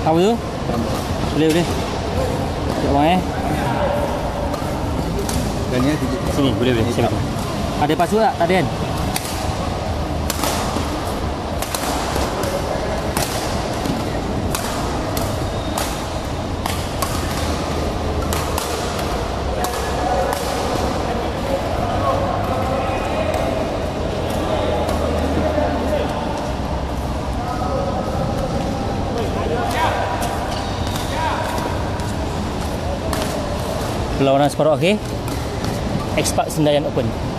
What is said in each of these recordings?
Apa tu? Boleh boleh. Sekejap bang eh. Dan ni. Sini boleh boleh. Sini. Ada password tak? Tak ada kan? Perlawanan separuh akhir. Expat Sendayan Open.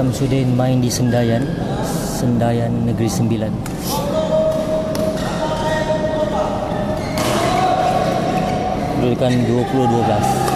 Samsudin main di Sendayan Sendayan Negeri Sembilan. Kedudukan 20-12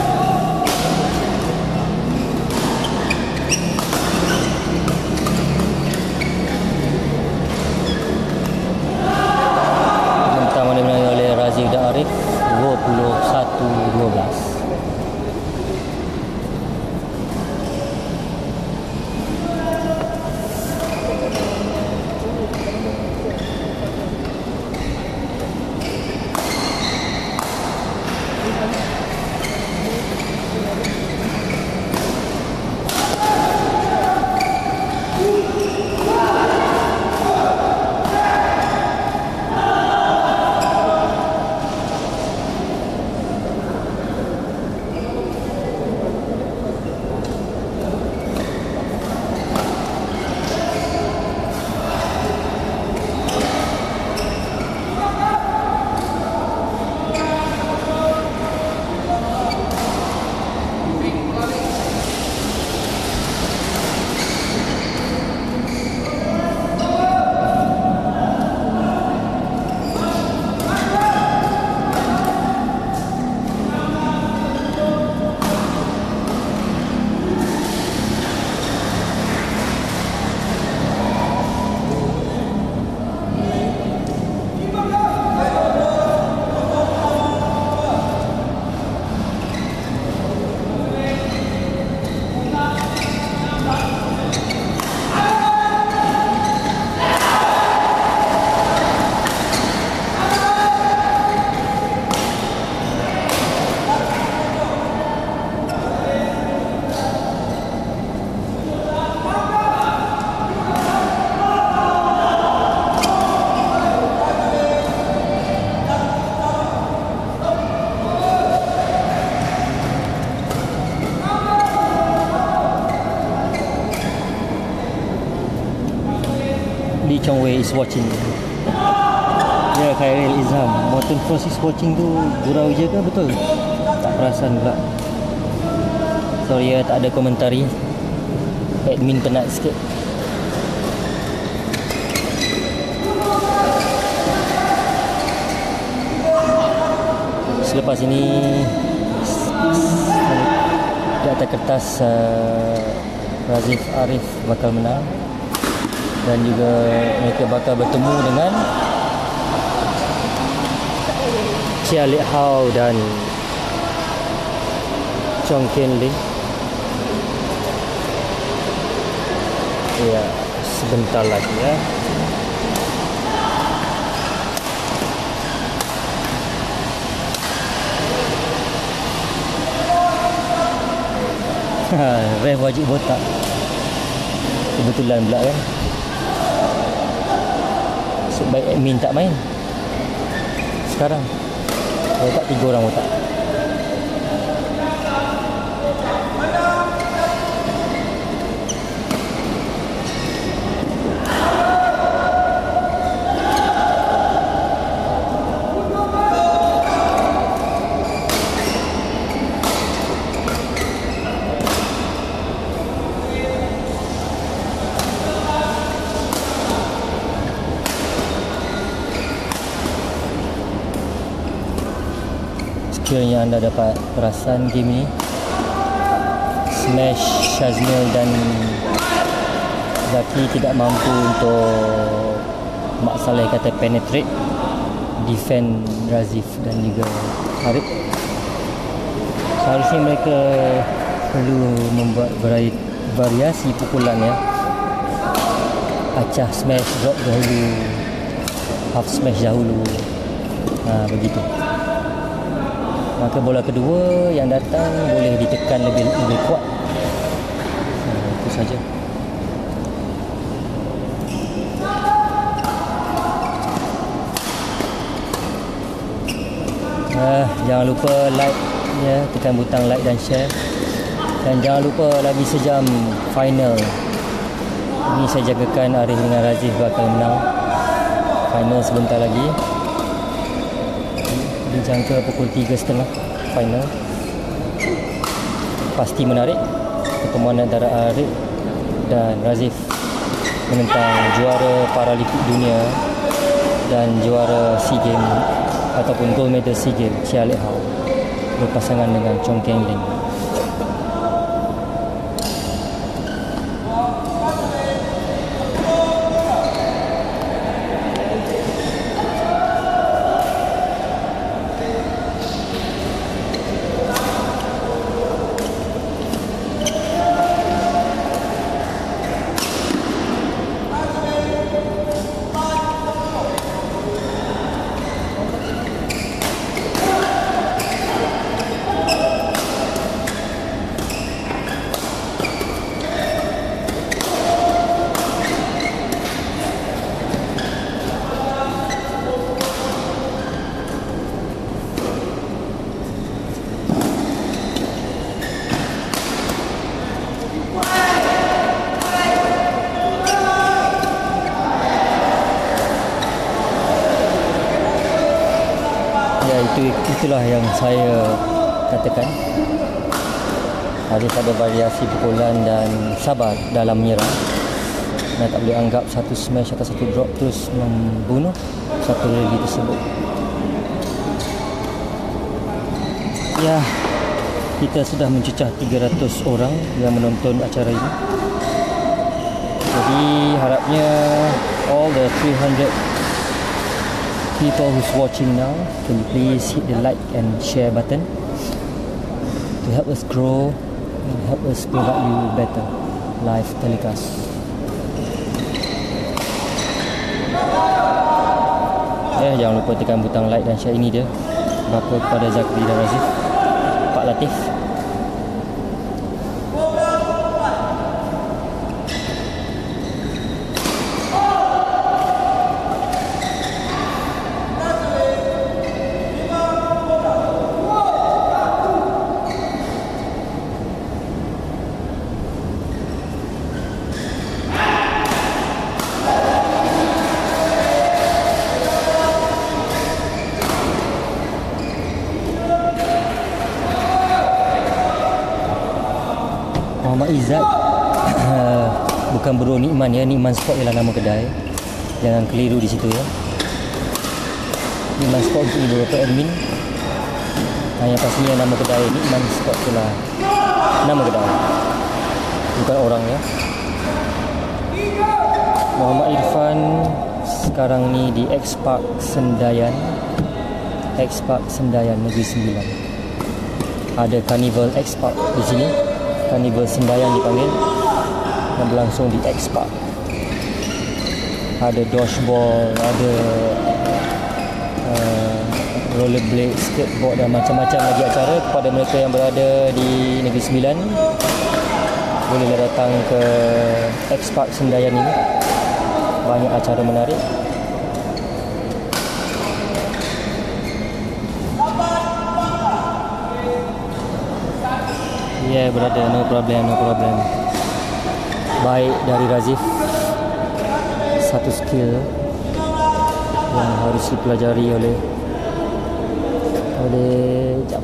watching. Ya, Khairil Izham. Morton Frost is watching tu gurau je ke betul? Tak perasan pula. Sorry ya, tak ada komentari. Admin penat sikit. Selepas ini di atas kertas uh, Razif Arif bakal menang dan juga mereka bakal bertemu dengan Chia Li Hao dan Chong Ken Lin ya sebentar lagi ya. Ref wajib botak. Kebetulan pula kan baik admin tak main. Sekarang. Kalau tak tiga orang tak anda dapat perasan game ni. Smash, Shazmil dan Zaki tidak mampu untuk Mak Saleh kata penetrate Defend Razif dan juga Harid. Seharusnya mereka perlu membuat variasi pukulan ya. Acah smash drop dahulu Half smash dahulu. Ha, Begitu maka bola kedua yang datang boleh ditekan lebih lebih kuat. Uh, itu saja. Uh, jangan lupa like ya tekan butang like dan share. Dan jangan lupa lagi sejam final ini saya jagakan Arif dengan Razif bakal menang. Final sebentar lagi dijangka pukul 3.30 final pasti menarik pertemuan antara Arif dan Razif menentang juara Paralimpik dunia dan juara SEA Games ataupun gold medal SEA Games Chia Lek Hao berpasangan dengan Chong Keng Ling. Ya itu itulah yang saya katakan. Harus ada variasi pukulan dan sabar dalam menyerang. Dan tak boleh anggap satu smash atau satu drop terus membunuh satu rally tersebut. Ya, kita sudah mencecah 300 orang yang menonton acara ini. Jadi harapnya all the 300 people who's watching now, can you please hit the like and share button to help us grow and help us provide you better live telecast. Eh, jangan lupa tekan butang like dan share ini dia. Bapa kepada Zakri dan Razif. Pak Latif. Bro Nikman Sport ialah nama kedai. Jangan keliru di situ ya. Nikman Sport untuk beberapa admin uh, yang pastinya nama kedai Nikman Sport itulah nama kedai. Bukan orang ya. Muhammad Irfan sekarang ni di X Park Sendayan. X Park Sendayan Negeri Sembilan. Ada Carnival X Park di sini. Carnival Sendayan dipanggil yang berlangsung di X Park. Ada dodgeball ada uh, rollerblade skateboard dan macam-macam lagi acara kepada mereka yang berada di Negeri Sembilan. Bolehlah datang ke X Park Sendayan ini. Banyak acara menarik. Yeah, brother, no problem, no problem. Baik dari Razif. Satu skill yang harus dipelajari oleh oleh.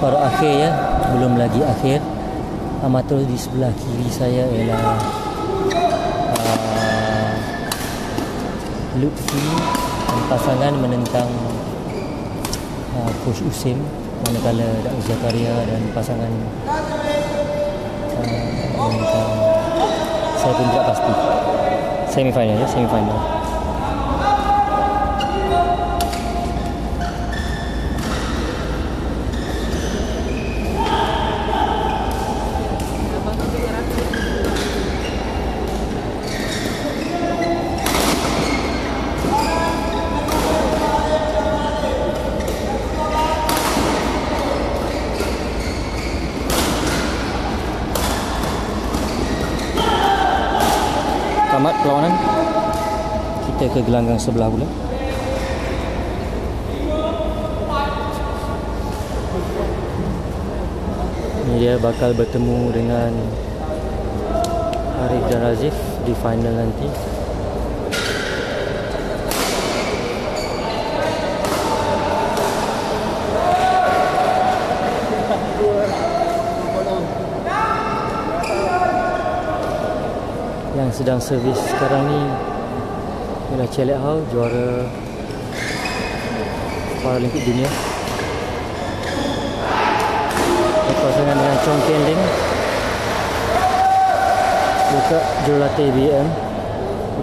Separuh akhir ya. Belum lagi akhir. Amatur di sebelah kiri saya ialah uh, Lutfi dan pasangan menentang uh, Coach Usim manakala Dak Zakaria dan pasangan uh, menentang saya pun tidak pasti. Semi final ya semi final tamat perlawanan. Kita ke gelanggang sebelah pula. Ini dia bakal bertemu dengan Arif dan Razif di final nanti sedang servis sekarang ni. Ialah Chelek Hao juara Paralimpik dunia. Berpasangan dengan Chong Ken Ling juga jurulatih BM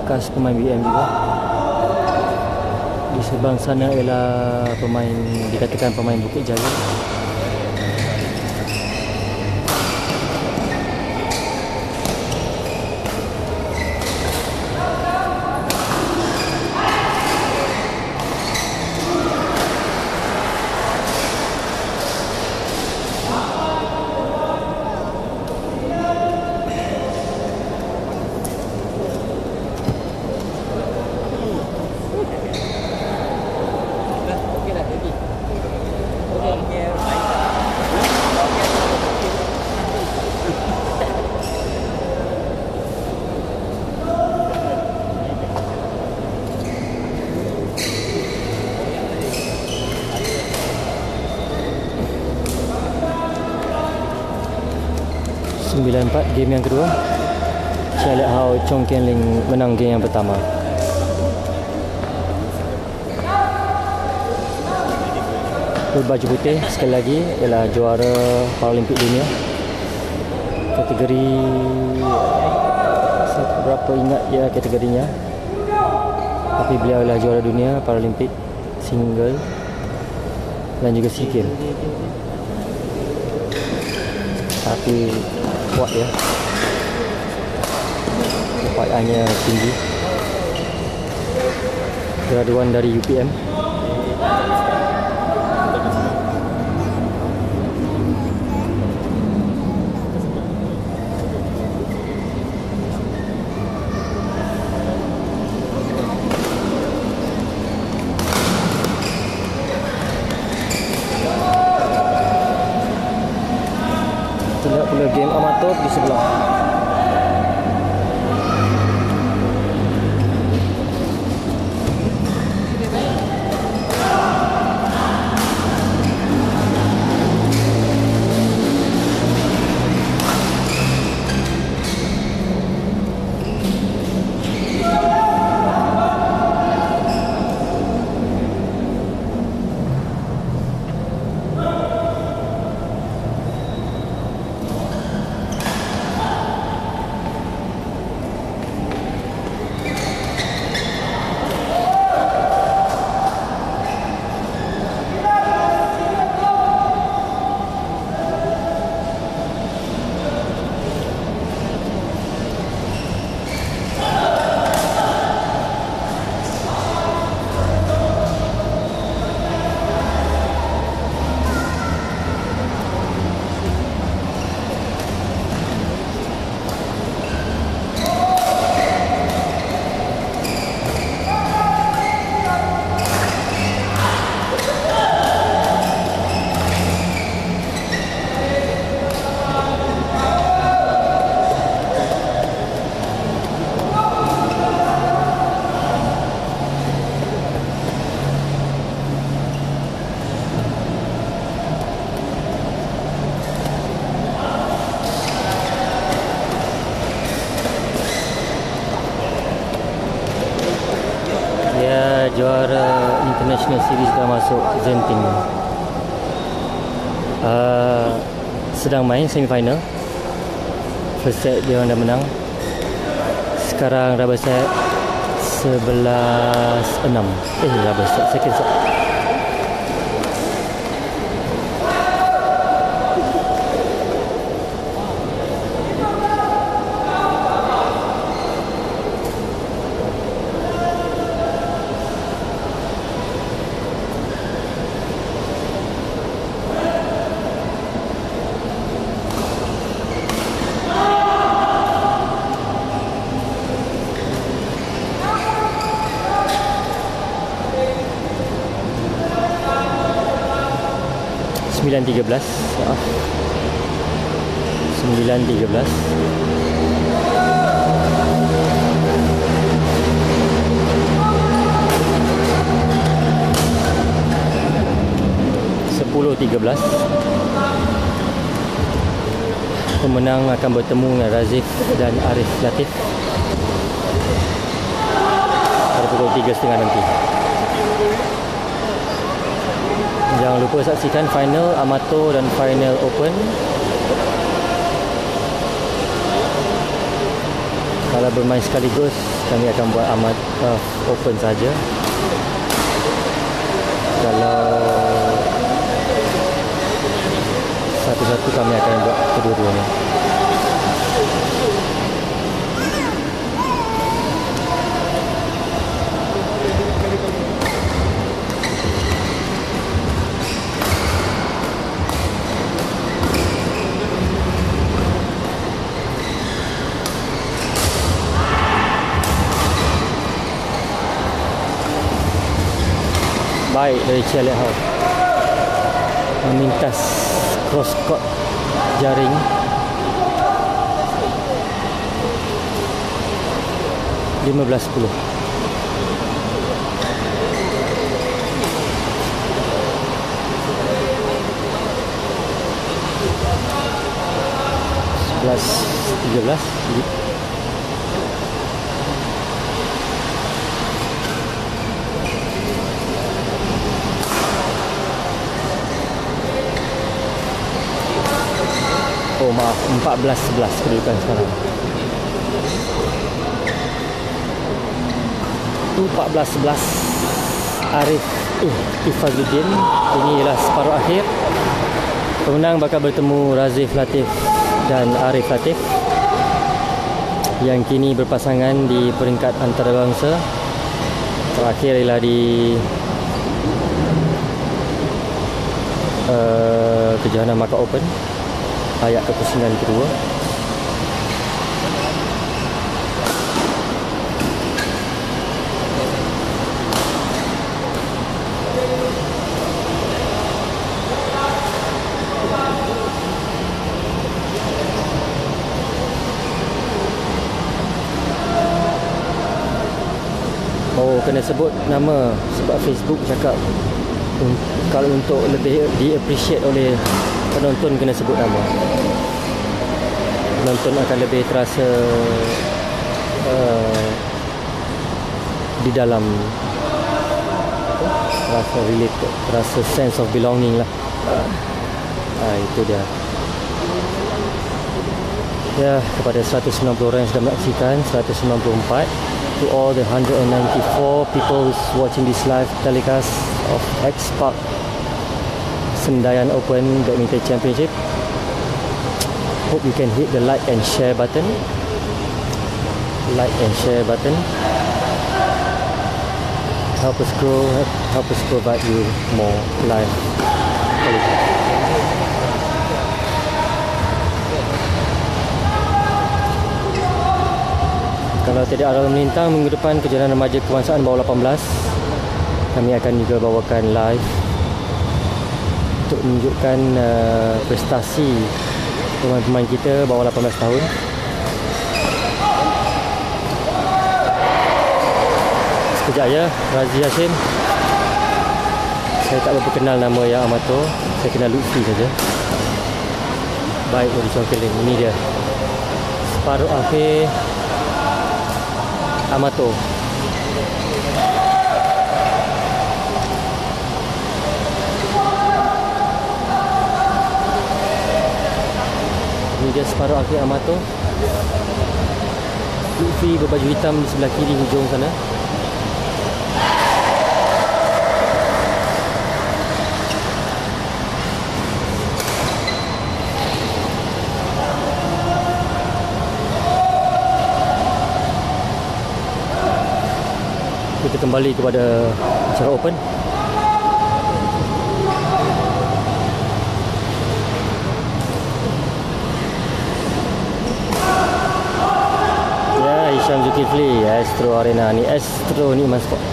bekas pemain BM juga. Di sebelah sana ialah pemain dikatakan pemain Bukit Jalil game yang kedua saya lihat how Chong Kian Ling menang game yang pertama. Berbaju putih sekali lagi ialah juara Paralimpik dunia. Kategori saya berapa ingat ya kategorinya. Tapi beliau adalah juara dunia Paralimpik single dan juga sikil. Tapi kuat ya kepayaannya tinggi. Graduan dari UPM di sebelah main semifinal. First set dia orang dah menang. Sekarang rubber set 11-6. Eh, rubber set. Second set. 9.13 maaf 9.13 Sepuluh tiga belas Pemenang akan bertemu dengan Razif dan Arif Latif Pada pukul tiga setengah nanti Jangan lupa saksikan final Amato dan final Open. Kalau bermain sekaligus, kami akan buat amat uh, Open saja. Kalau satu-satu kami akan buat kedua-duanya. Baik dari Liat Hao. Memintas cross court jaring. Lima belas sepuluh. Sebelas tiga belas Maaf 14-11 kedudukan sekarang. 14-11 Arif uh, Ifazuddin Ini ialah separuh akhir. Pemenang bakal bertemu Razif Latif dan Arif Latif Yang kini berpasangan di peringkat antarabangsa. Terakhir ialah di uh, Kejohanan Maka Open ayat kepusingan kedua. Oh kena sebut nama sebab Facebook cakap kalau untuk lebih di appreciate oleh penonton kena sebut nama. Penonton akan lebih terasa uh, di dalam rasa related rasa sense of belonging lah. Uh, itu dia. Ya kepada 190 orang yang sudah menyaksikan 194 to all the 194 people watching this live telecast of X Park Sendayan Open Badminton Championship. Hope you can hit the like and share button. Like and share button. Help us grow, help us provide you more telecast. Kalau tidak ada melintang minggu depan kejuaraan remaja kebangsaan bawah 18 kami akan juga bawakan live untuk menunjukkan uh, prestasi pemain-pemain kita bawah 18 tahun. Sekejap ya, Razi Hashim. Saya tak berapa kenal nama yang amatur. Saya kenal Lutfi saja. Baik, Odi Songkeling. Ini dia. Separuh akhir Amato dia separuh akhir amatur Lutfi berbaju hitam di sebelah kiri hujung sana. Kita kembali kepada acara open Hisham Zulkifli Astro Arena. Ni Astro ni Sport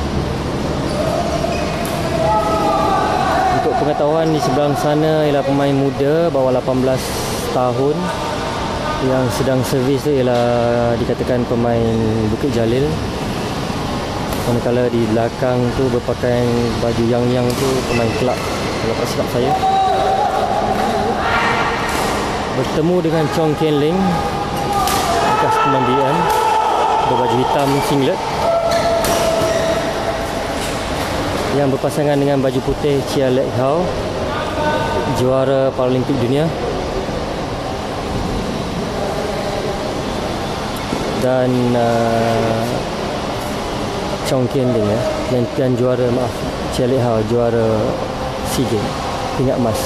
untuk pengetahuan di sebelah sana ialah pemain muda bawah 18 tahun. Yang sedang servis tu ialah dikatakan pemain Bukit Jalil. Manakala di belakang tu berpakaian baju yang-yang tu pemain kelab. Kalau tak silap saya. Bertemu dengan Chong Ken Ling bekas pemain BM berbaju hitam singlet yang berpasangan dengan baju putih Chia Lek Hao juara Paralimpik dunia. Dan uh, Chong Kien Ling ya yang, yang juara maaf Chia Lek Hao juara SEA Games tingkat emas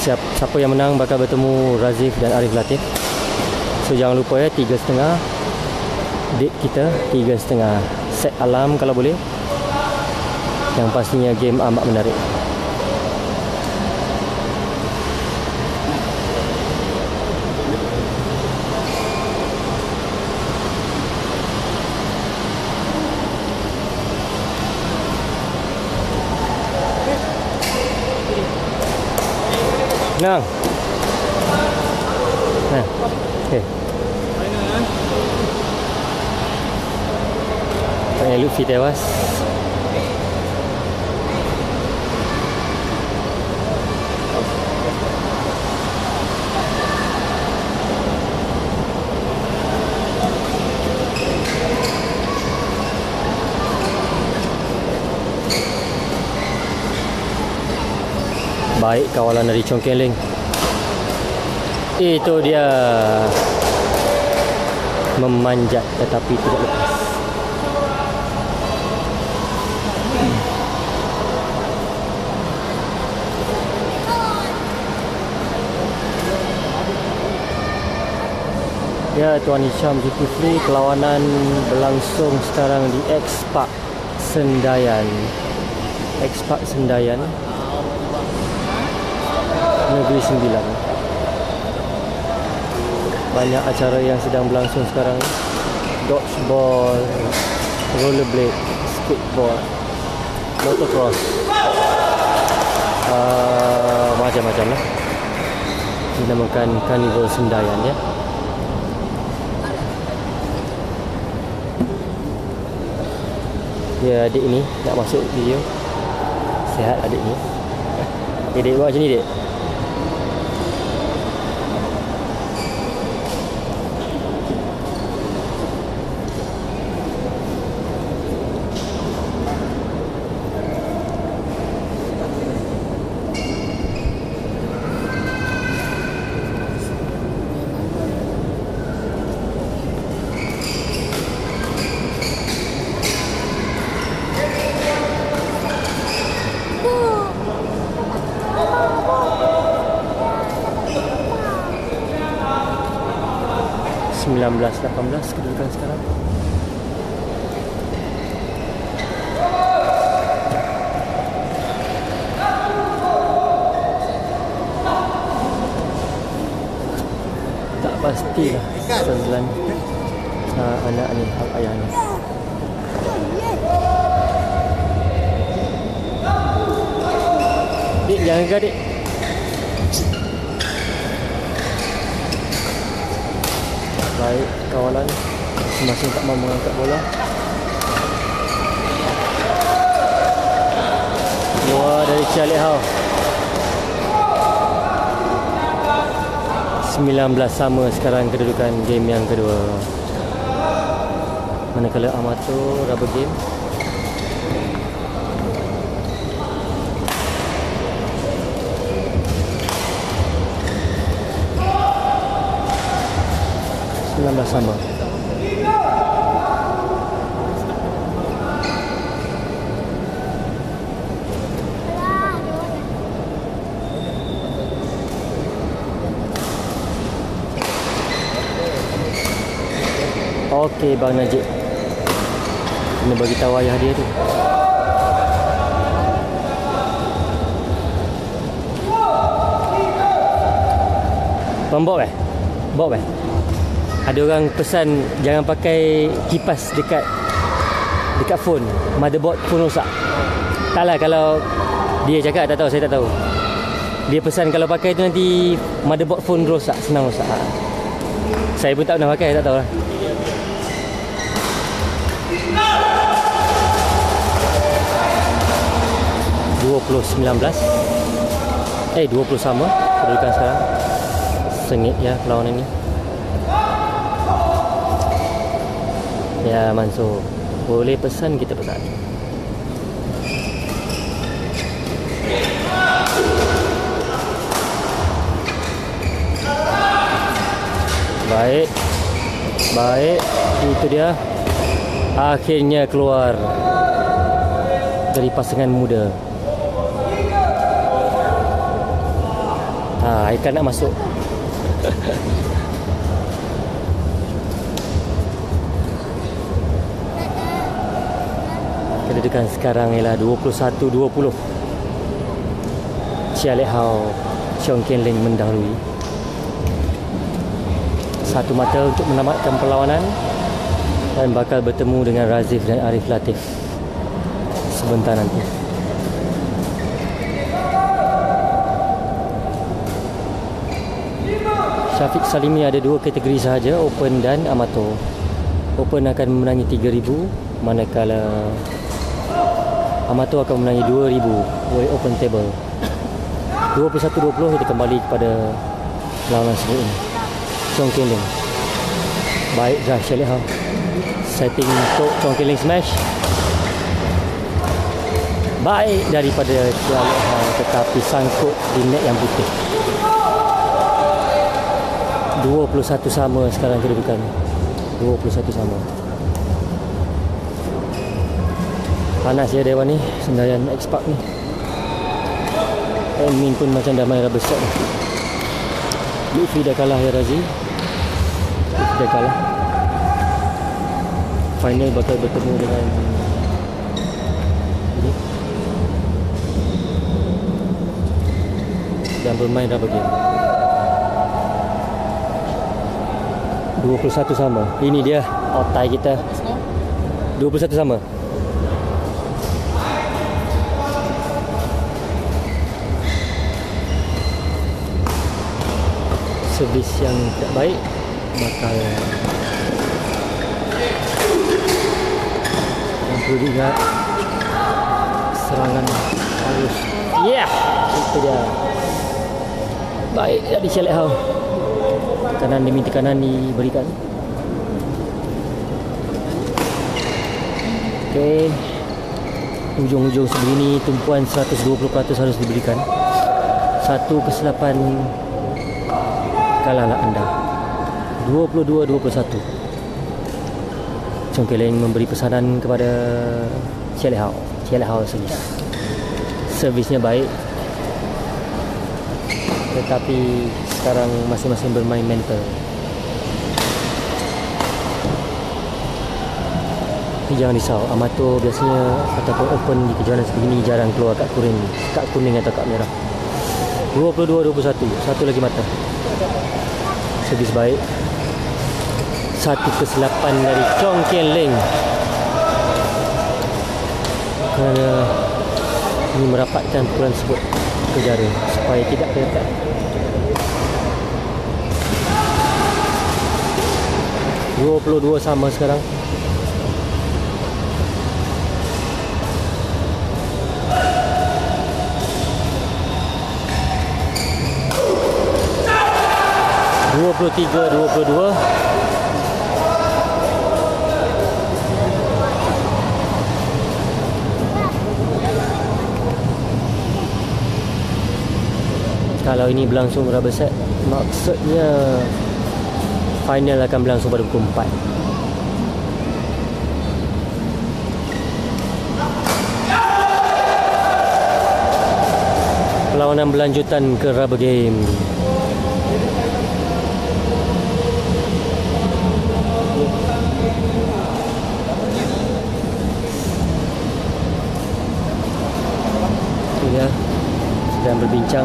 Sesiap, siapa yang menang bakal bertemu Razif dan Arif Latif. So jangan lupa ya tiga setengah. Date kita tiga setengah. Set alam kalau boleh. Yang pastinya game amat menarik Nang. Nah. Okey. Tanya Lutfi tewas. Baik kawalan dari Chong Keling. Itu dia memanjat tetapi tidak lepas. Ya Tuan Hisham Zulkifli perlawanan berlangsung sekarang di X Park Sendayan. X Park Sendayan. Negeri Sembilan. Banyak acara yang sedang berlangsung sekarang. Dodgeball, rollerblade, skateboard, motocross. Uh, macam-macam lah. Dinamakan Carnival Sendayan ya. Ya adik ni nak masuk video. Sihat adik ni. Okay, dek buat macam ni dek. Sembilan belas, lapan belas kedudukan sekarang. Tak pastilah sembilan uh, anak ni, hak ayah ni. Dik, jangan gegar Baik, kawalan masing-masing tak mahu mengangkat bola. Keluar dari Charlie Howe. 19 sama sekarang kedudukan game yang kedua. Manakala amatur rubber game 19 sama Okey Bang Najib Kena bagi tahu ayah dia tu Bang Bob eh? Bob eh? Ada orang pesan jangan pakai kipas dekat dekat phone. Motherboard phone rosak. Taklah kalau dia cakap tak tahu saya tak tahu. Dia pesan kalau pakai tu nanti motherboard phone rosak, senang rosak. Saya pun tak pernah pakai, tak tahu lah. Dua puluh sembilan belas Eh dua puluh sama Kedudukan sekarang Sengit ya lawan ini Ya Mansur. Boleh pesan kita pesan Baik. Baik. Itu dia. Akhirnya keluar Dari pasangan muda. Ha, ikan nak masuk Kedudukan sekarang ialah 21-20 Chia Lek Hao Cheong Kian Ling mendahului. Satu mata untuk menamatkan perlawanan Dan bakal bertemu dengan Razif dan Arif Latif Sebentar nanti. Syafiq Salimi ada dua kategori sahaja Open dan Amateur Open akan memenangi 3000 Manakala Amateur akan memenangi 2000 Oleh Open Table. 21-20 kita kembali kepada Lawanan sebelum ini. Chong Keling Baik drive Shelly Hall Setting untuk Chong Keling smash. Baik daripada Shelly Hall Tetapi sangkut di net yang putih. 21 sama sekarang kedudukan. 21 sama Panas ya Dewan ni. Sendirian X-Park ni. Admin pun macam dah main besar dah Lutfi dah kalah ya Razi. Lutfi dah kalah. Final bakal bertemu dengan Ini. Dan bermain rubber game. 21 sama. Ini dia. Otai kita. 21 sama Servis yang tidak baik Bakal Yang perlu diingat Serangan Harus Yeah Itu dia. Baik Dari Shelek Hao. Kanan diminta kanan diberikan. Okey. Hujung-hujung sebegini Tumpuan 120% harus diberikan. Satu kesilapan Kalahlah anda. 22-21 Chong Keleng memberi pesanan kepada Chia Hao Chia Hao servis. Servisnya baik. Tetapi sekarang masing-masing bermain mental. Jangan risau, amatur biasanya ataupun open di kejuaraan sebegini jarang keluar kad kuning, kad kuning atau kad merah. 22-21, satu lagi mata servis baik. Satu kesilapan dari Chong Kian Ling. Kerana ini merapatkan pukulan sebut ke supaya tidak kelihatan. Dua puluh dua sama sekarang. 23-22 Kalau ini berlangsung rubber set? Maksudnya Final akan berlangsung pada pukul 4 Perlawanan berlanjutan ke rubber game. Sedang berbincang.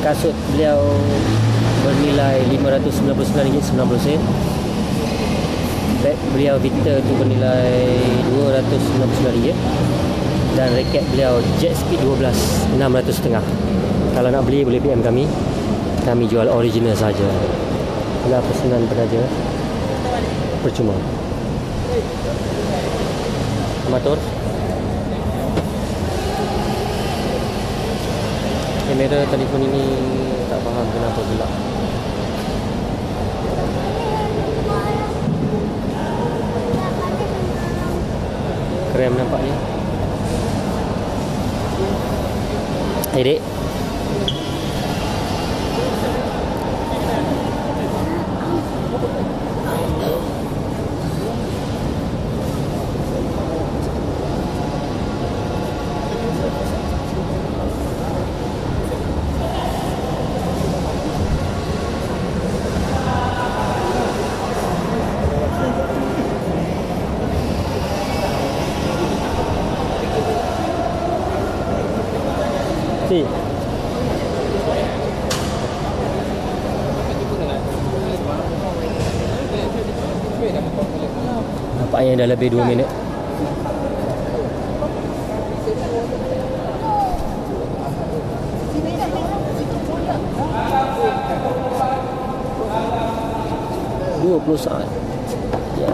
Kasut beliau bernilai RM599.90 beg beliau Victor tu bernilai RM299 dan raket beliau Jet Speed 12 600 setengah. Kalau nak beli boleh PM kami. Kami jual original saja. Kalau pesanan penaja? Percuma. Motor kamera telefon ini tak faham kenapa gelap krem nampaknya. Hey dek Si Nampaknya dah lebih 2 minit. Dua puluh saat Ya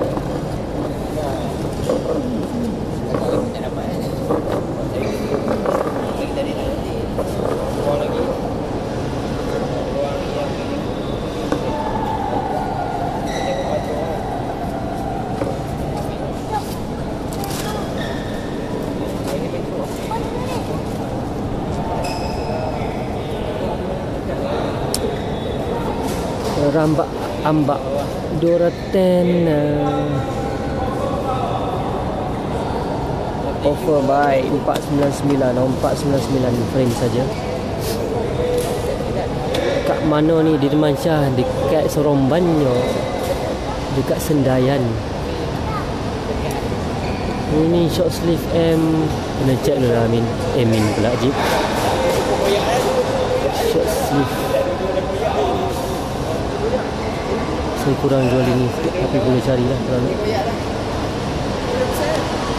Rambak ambak. Doraten uh, Offer by 499 oh, 499 frame saja. Kat mana ni di Derman Shah Dekat Sorombanyo Dekat Sendayan. Ini short sleeve M. Kena check dulu lah Amin. Amin pula Jeep Short sleeve saya kurang jual ini sikit tapi boleh cari lah kalau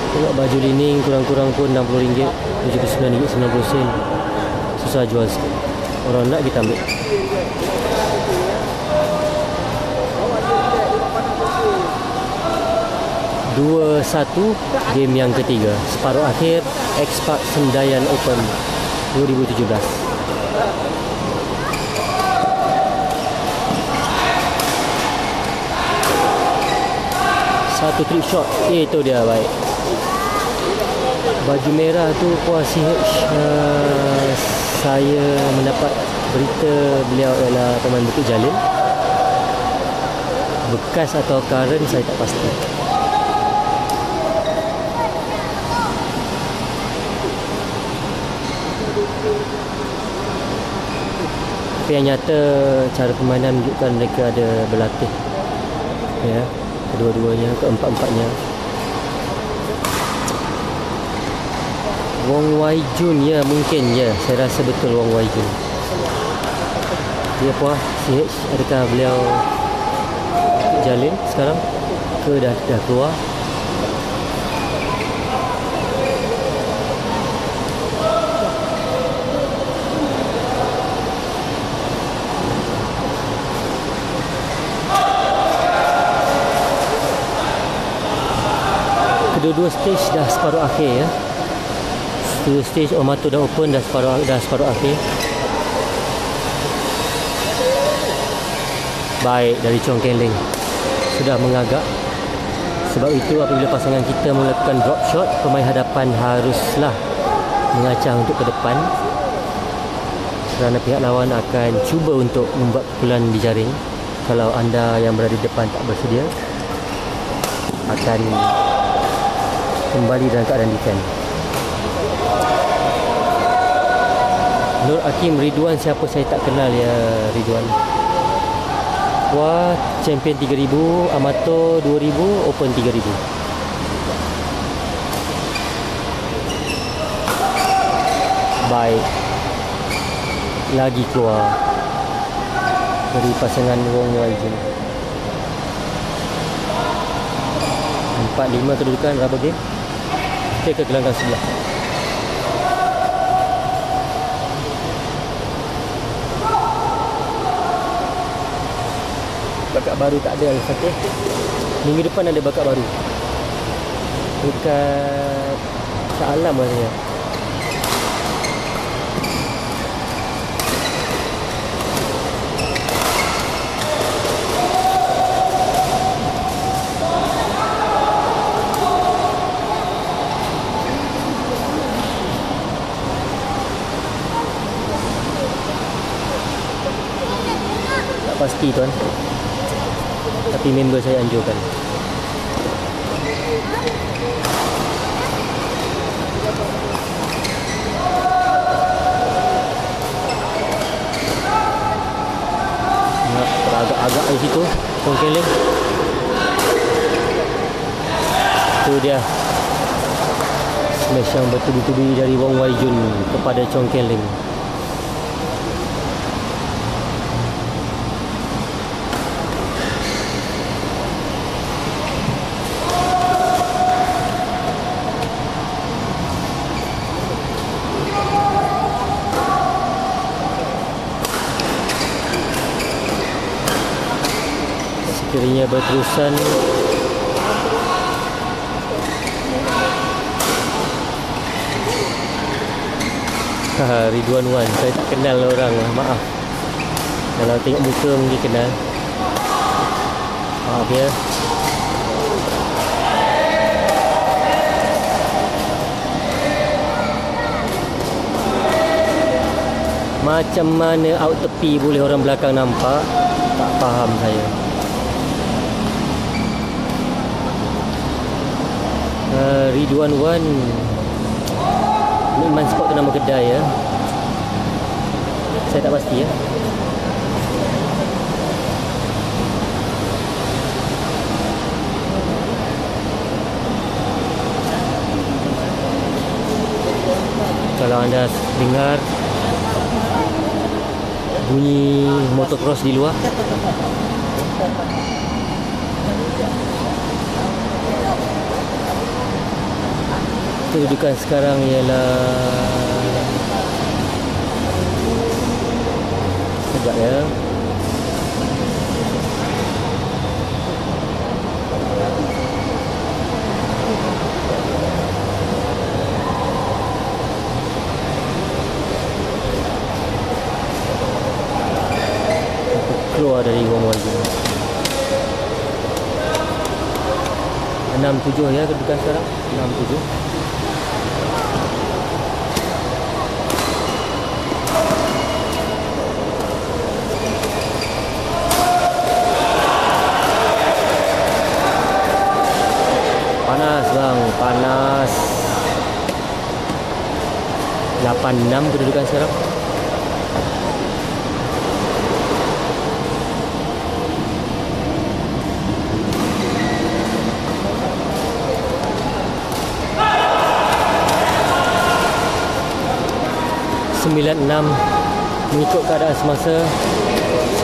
tengok baju lining kurang-kurang pun RM60 RM79.90 sen. Susah jual sikit. Orang nak kita ambil. Dua satu game yang ketiga. Separuh akhir X-Park Sendayan Open 2017 satu trick shot. Itu dia baik. Baju merah tu puas uh, saya mendapat berita beliau ialah pemain Bukit Jalil. Bekas atau current saya tak pasti. Tapi yang nyata cara permainan menunjukkan mereka ada berlatih. Ya kedua-duanya keempat-empatnya. Wong Wai Jun ya mungkin ya. Saya rasa betul Wong Wai Jun. Dia puas CH adakah beliau jalin sekarang? Ke dah dah keluar kedua-dua stage dah separuh akhir ya. Kedua stage Omato dah open dah separuh dah separuh akhir. Baik dari Chong Keleng sudah mengagak. Sebab itu apabila pasangan kita melakukan drop shot pemain hadapan haruslah mengacah untuk ke depan. Kerana pihak lawan akan cuba untuk membuat pukulan di jaring. Kalau anda yang berada di depan tak bersedia akan kembali dalam keadaan defend Nur Hakim Ridwan siapa saya tak kenal ya Ridwan? Wah champion 3000 amateur 2000 open 3000 baik. Lagi keluar. Dari pasangan Wong Waijin 4-5 kedudukan rubber game kita ke gelanggang sebelah. Bakat baru tak ada lagi satu minggu depan ada bakat baru. Dekat Shah Alam rasanya pasti tuan. Tapi member saya anjurkan. Agak-agak di situ Congkeleng Itu dia. Smash yang bertubi-tubi dari Wong Wai Jun Kepada Congkeleng sekiranya berterusan. Ha, Ridwan Wan Saya tak kenal orang lah, maaf. Kalau tengok muka mungkin kenal. Maaf ya. Macam mana out tepi boleh orang belakang nampak? Tak faham saya Ridwan Wan. Memang spot tu nama kedai ya. Saya tak pasti ya. Kalau anda dengar Bunyi motocross di luar kedudukan sekarang ialah sekejap ya. Keluar dari Wong Wali 6-7 ya kedudukan sekarang. 6-7 Panas bang, panas 86 kedudukan sekarang Sembilan enam mengikut keadaan semasa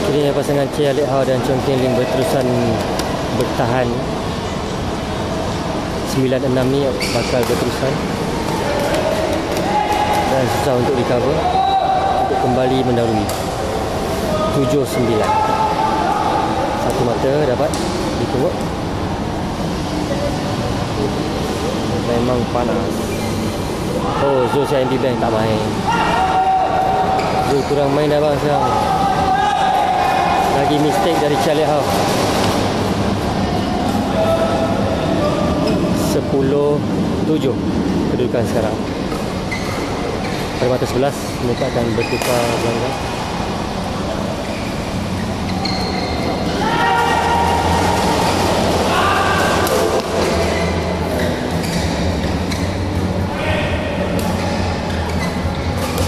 sekiranya pasangan Chia Lek Hao dan Chong Kien Ling berterusan bertahan 96 ni bakal berterusan dan susah untuk recover untuk kembali mendahului. 79 satu mata dapat ditunggu. Memang panas. Oh Zul Syah MB Bank tak main. Zul kurang main dah bang sekarang. Lagi mistake dari Charlie Howe. 10 7 kedudukan sekarang pada mata sebelas mereka akan bertukar gelanggang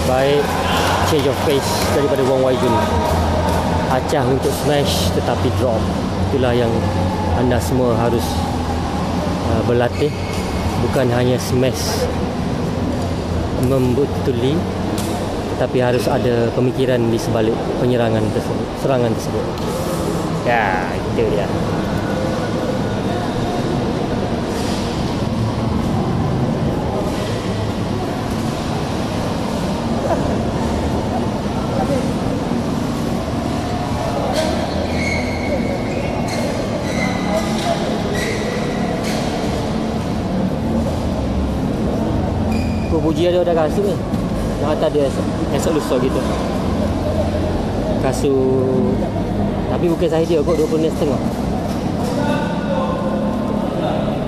baik change of pace daripada Wong Wai Jun. Acah untuk smash tetapi drop. Itulah yang anda semua harus uh, berlatih. Bukan hanya smash membetuli tetapi harus ada pemikiran di sebalik penyerangan tersebut serangan tersebut. Ya itu dia dia dah kasut ni. Yang atas dia esok. Lusa gitu. Kasut. Tapi bukan saya dia kot 20 minit setengah.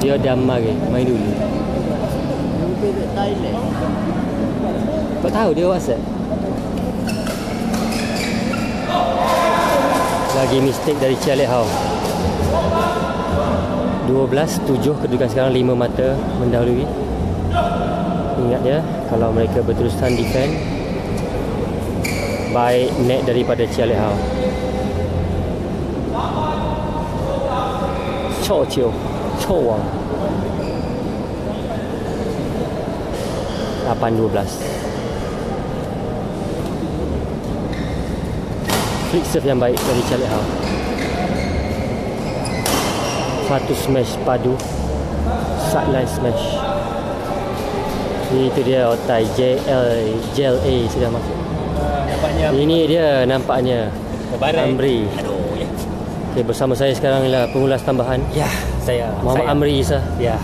Dia dah mari main dulu. Kau tahu dia WhatsApp? Lagi mistake dari Chia Hao. 12, 7 kedudukan sekarang 5 mata mendahului ingat ya kalau mereka berterusan defend baik net daripada Chia Le Hao. Cho Chiu Cho Wang. 8-12 flick serve yang baik dari Chia Le Hao. Satu smash padu. Sideline smash itu dia otai JL JLA sudah masuk. Nampaknya Ini dia nampaknya. Lebaran. Amri. Aduh, ya. Okay, bersama saya sekarang ialah pengulas tambahan. Ya, saya. Muhammad saya. Amri Isa. Ya.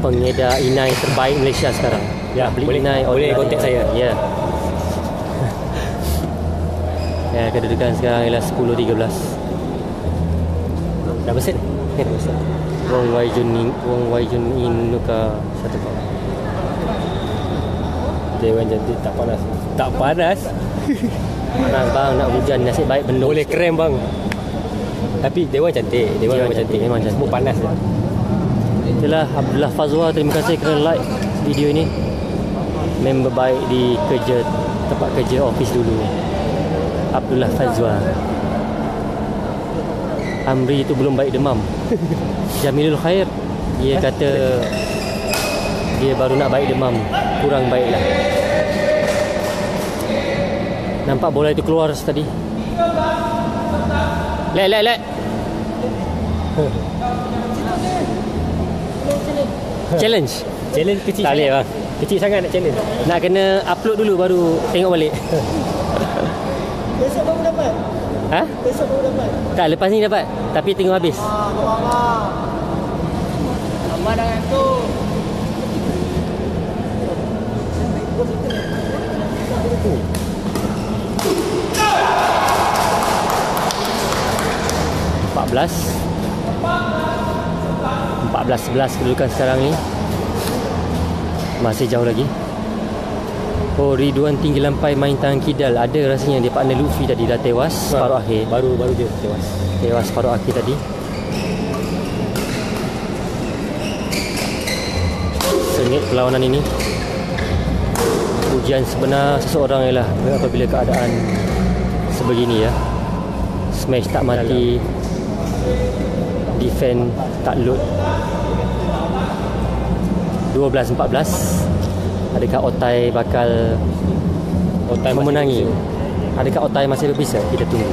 Pengedar inai terbaik Malaysia sekarang. Ya, beli boleh, inai boleh kontak saya. Ya. ya, kedudukan sekarang ialah 10.13. Dah berset? Ya, dah berset. Wong Wai Jun Wong Wai Jun Inuka satu kau. Dewan cantik tak panas. Tak panas? Panas bang. Nak hujan. Nasib baik benda Boleh krem bang. Tapi Dewan cantik. Dewan, Dewan cantik. cantik Memang cantik. Semua panas je Itulah Abdullah Fazwa Terima kasih kerana like video ini. Member baik di kerja Tempat kerja office dulu Abdullah Fazwa. Amri itu belum baik demam. Jamilul Khair. Dia kata Dia baru nak baik demam. Kurang baiklah Nampak bola itu keluar tadi. Lek, lek, lek. challenge. Challenge kecil. Tak boleh bang. Kecil sangat nak challenge. Nak kena upload dulu baru tengok balik. Besok baru dapat. Ha? Besok baru dapat. Tak, lepas ni dapat. Tapi tengok habis. Ah, Allah. Amat dengan tu. Hmm. 14 14-11 kedudukan sekarang ni. Masih jauh lagi. Oh Ridwan tinggi lampai main tangan kidal. Ada rasanya dia partner Luffy tadi dah tewas. Separuh akhir. Baru baru dia tewas. Tewas separuh akhir tadi. Sengit perlawanan ini. Ujian sebenar seseorang ialah Apabila keadaan Sebegini ya. Smash tak mati defend tak load 12-14 adakah Otai bakal Otai memenangi adakah Otai masih berbisa kita tunggu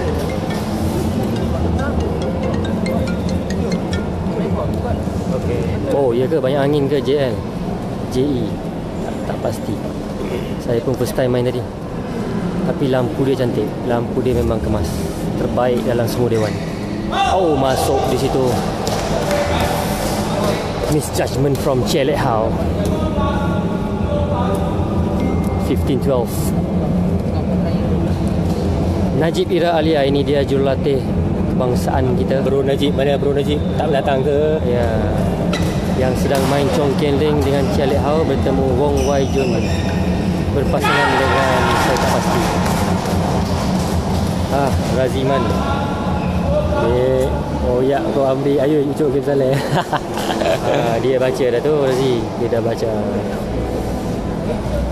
Oh, ya ke banyak angin ke JL? JE. Tak, tak pasti. Saya pun first time main tadi. Tapi lampu dia cantik. Lampu dia memang kemas. Terbaik dalam semua dewan. Oh masuk di situ. Misjudgment from Chia Le Hao 15-12 Najib Ira Alia ini dia jurulatih kebangsaan kita. Bro Najib mana Bro Najib? Tak datang ke? Ya. Yang sedang main Chong Kian Ling dengan Chia Le Hao bertemu Wong Wai Jun. Berpasangan dengan saya tak pasti. Ah, Raziman. Eh, oh ya kau ambil ayo ucap game Saleh. ah, dia baca dah tu Razi. Dia dah baca.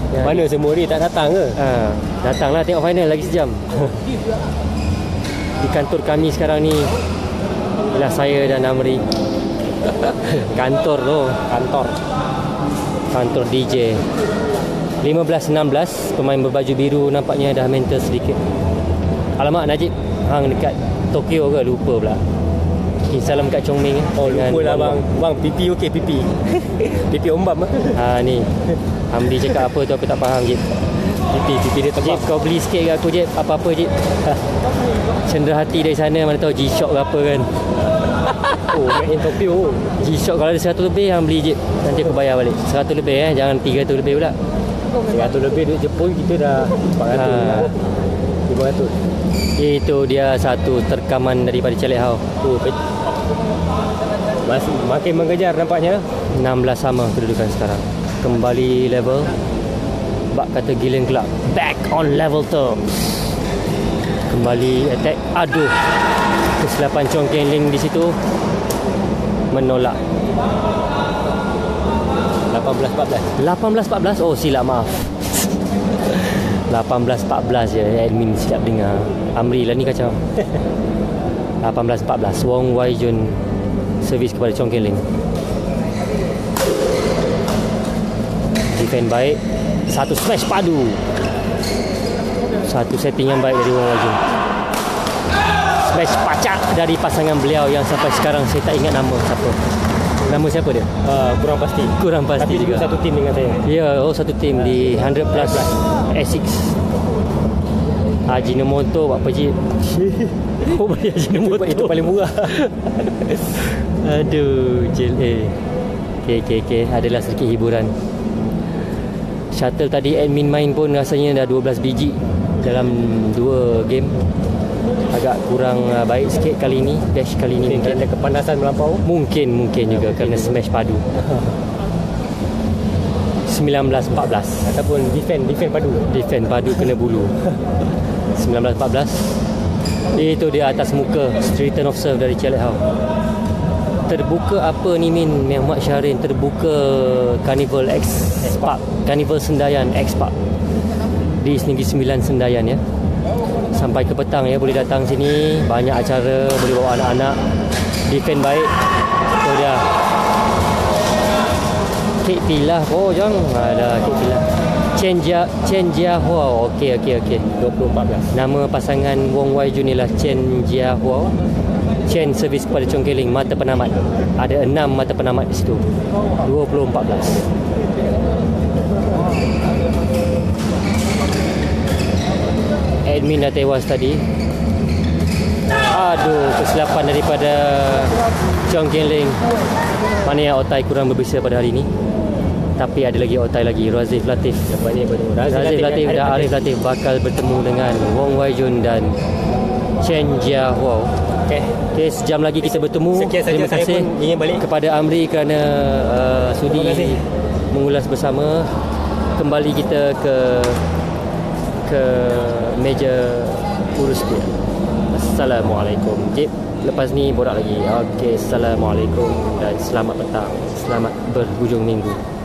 Ya, Mana semua ni tak datang ke? Ah, datanglah tengok final lagi sejam. Di kantor kami sekarang ni ialah saya dan Amri. kantor tu, Kantor. kantor DJ. 15-16 pemain berbaju biru nampaknya dah mental sedikit. Alamak Najib hang dekat Tokyo ke lupa pula. Okay, salam kat Chong Ming eh, Oh lupa lah bang. Bang pipi okey pipi. pipi ombam ah. Ha ni. Amri cakap apa tu aku tak faham Jip. Pipi pipi dia tebak. kau beli sikit ke aku Jip Apa-apa Jip Cendera hati dari sana Mana tahu G-Shock ke apa kan Oh, made in Tokyo. G-Shock kalau ada 100 lebih Hang beli Jip Nanti aku bayar balik 100 lebih eh Jangan 300 lebih pula 300 lebih duit Jepun kita dah 400 Ha. ha. 500. Itu dia satu terkaman daripada Celik Hau Oh, masih makin mengejar nampaknya. 16 sama kedudukan sekarang. Kembali level. Bak kata Gillian Clark Back on level terms. Kembali attack. Aduh. Kesilapan Chong Keng Ling di situ. Menolak. 18-14. 18-14 Oh silap maaf 18-14 je Admin silap dengar. Amri lah ni kacau. 18-14 Wong Wai Jun Servis kepada Chong Keng Ling Defend baik. Satu smash padu. Satu setting yang baik dari Wong Wai Jun. Smash pacak dari pasangan beliau Yang sampai sekarang saya tak ingat nama siapa. Nama siapa dia? Uh, kurang pasti. Kurang pasti Tapi juga. satu tim dengan saya. Ya, oh satu tim di 100 plus Essex. Ajinomoto buat apa je? Oh, beli Ajinomoto. Itu paling murah. Aduh, jel eh. Okay, okay, okay. Adalah sedikit hiburan. Shuttle tadi admin main pun rasanya dah 12 biji dalam dua game. Agak kurang uh, baik sikit kali ni. Dash kali ni Mungkin mungkin. kerana kepanasan melampau. Mungkin mungkin juga kerana smash padu. 19-14 Ataupun defend, defend padu. Defend padu kena bulu. 19-14 Itu dia atas muka Return of serve dari Celik Hau Terbuka apa ni Min? Muhammad Syahrin Terbuka Carnival X Park Carnival Sendayan X Park Di Negeri Sembilan Sendayan ya. Sampai ke petang ya Boleh datang sini. Banyak acara Boleh bawa anak-anak. Defend baik. Itu dia Kek pilah. Oh jangan Ada kek pilah. Chen Jia Chen Jia Hua Okey okey. Okey 2014. Nama pasangan Wong Wai Jun ialah Chen Jia Hua Chen servis kepada Chong Keling Mata penamat. Ada enam mata penamat di situ. 2014 Admin dah tewas tadi. Aduh Kesilapan daripada Chong Keling Mana yang otai kurang berbisa pada hari ini Tapi ada lagi otai lagi Razif Latif Lepas ni apa tu? Razif Latif dan Arif Latif bakal bertemu dengan Wong Wai Jun dan Chen Jia Hua. Okay. Okey, sejam lagi kita bertemu. Sekian saja Terima kasih ingin balik. kepada Amri kerana uh, sudi mengulas bersama. Kembali kita ke ke meja urus dia. Assalamualaikum. Jip, lepas ni borak lagi. Okey, Assalamualaikum dan selamat petang. Selamat berhujung minggu.